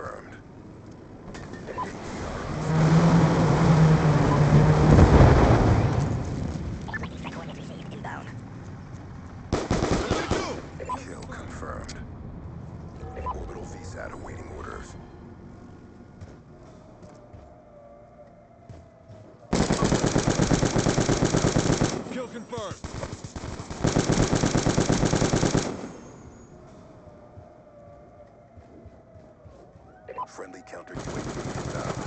confirmed. Kill confirmed. Orbital VSAT awaiting Friendly counter UAV inbound.